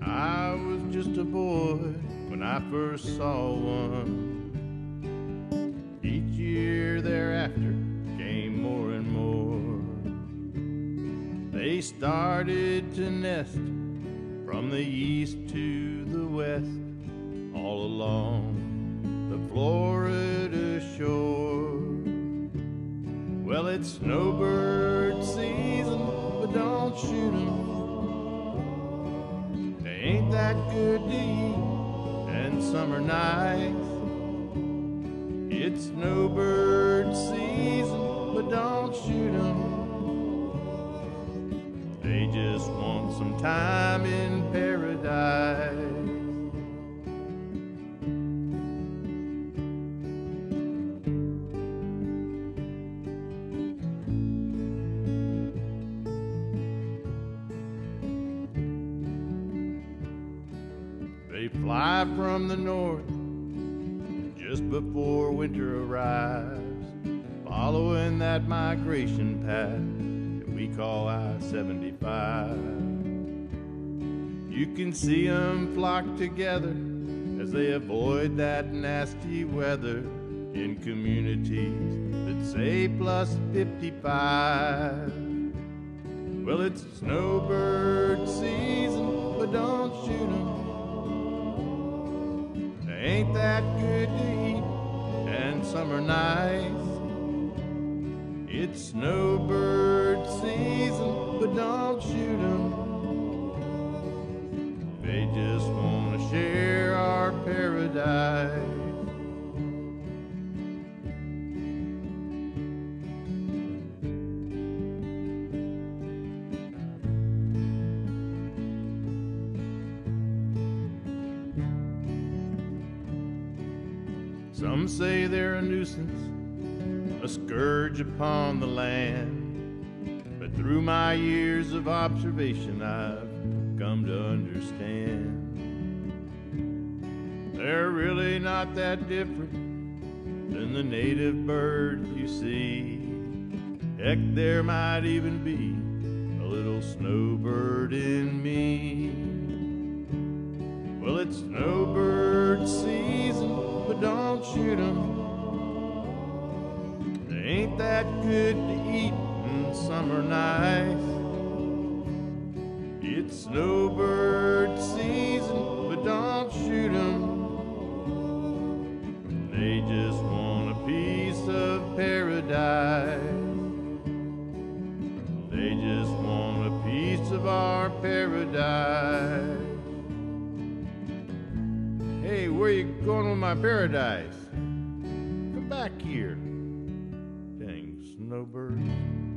I was just a boy when I first saw one. Each year thereafter came more and more. They started to nest from the east to the west, all along the Florida shore. Well, it's snowbird season, but don't shoot 'em. They ain't that good to eat, and are nice. It's snowbird time in paradise. They fly from the north just before winter arrives, following that migration path that we call I 75. You can see 'em flock together as they avoid that nasty weather in communities that say plus 55. Well, it's snowbird season, but don't shoot 'em. They ain't that good to eat, and some are nice. It's snowbird season, but don't shoot 'em. Just want to share our paradise. Some say they're a nuisance, a scourge upon the land. But through my years of observation, I've come to understand not that different than the native bird you see. Heck, there might even be a little snowbird in me. Well, it's snowbird season, but don't shoot 'em. They ain't that good to eat, and some are nice. Just want a piece of paradise. They just want a piece of our paradise. Hey, where you going with my paradise? Come back here. Dang snowbirds.